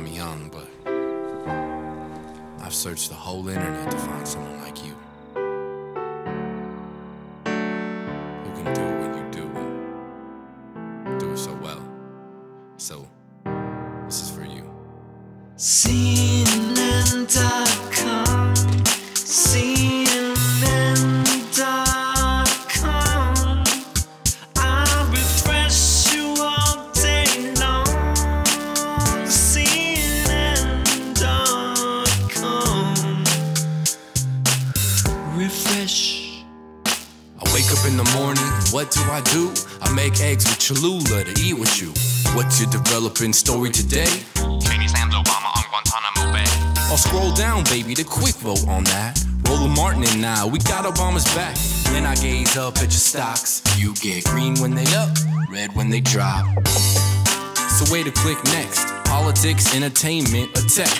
I'm young, but I've searched the whole internet to find someone like you. I refresh you all day long. Refresh. I wake up in the morning, what do I do? I make eggs with Cholula to eat with you. What's your developing story today? I'll scroll down, baby, the quick vote on that. Roland Martin and I, we got Obama's back. Then I gaze up at your stocks. You get green when they up, red when they drop. So way to click next. Politics, entertainment, a tech.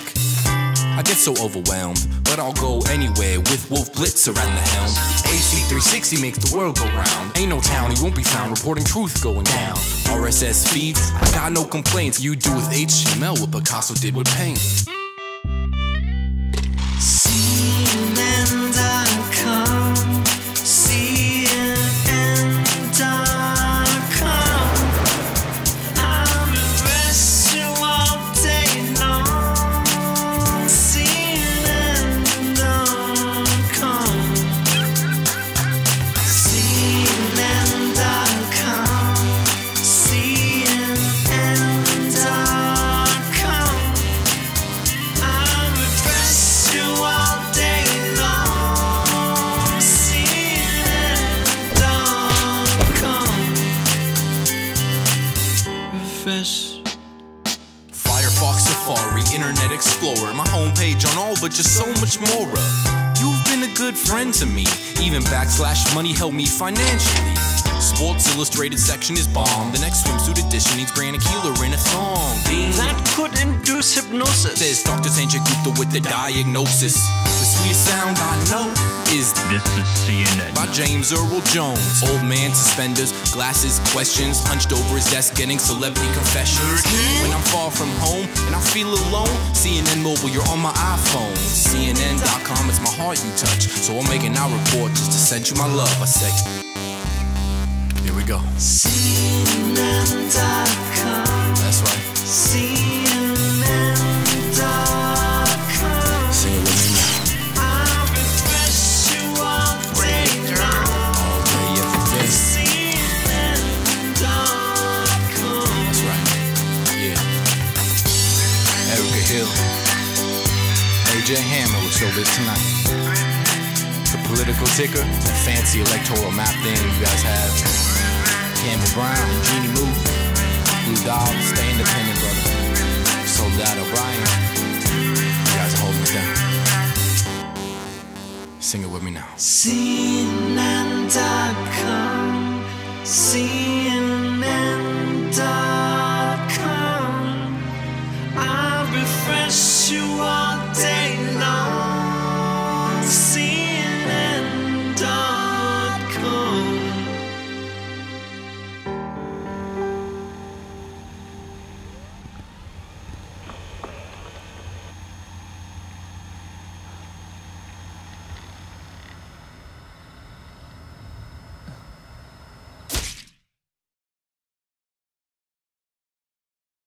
I get so overwhelmed, but I'll go anywhere with Wolf Blitzer at the helm. AC 360 makes the world go round. Ain't no town he won't be found reporting truth going down. RSS feeds, I got no complaints. You do with HTML what Picasso did with paint. Firefox, Safari, Internet Explorer, my homepage on all, but just so much more. of. You've been a good friend to me, even backslash money helped me financially. Sports Illustrated section is bomb. The next swimsuit edition needs Brianna Keiler in a thong. Ding. That could induce hypnosis. Says Dr. Sanjay Gupta with the diagnosis. The sweetest sound I James Earl Jones. Old man suspenders, glasses, questions, hunched over his desk getting celebrity confessions. When I'm far from home and I feel alone, CNN Mobile, you're on my iPhone. CNN.com, it's my heart you touch. So I'm making iReport just to send you my love. I say, here we go. CNN.com. That's right. CNN.com. AJ Hammer will show this tonight. The political ticker, that fancy electoral map thing you guys have. Campbell Brown, Jeanne Moos, Lou Dobbs, stay independent, brother. Soledad O'Brien. You guys are holding it down. Sing it with me now. CNN.com. CNN.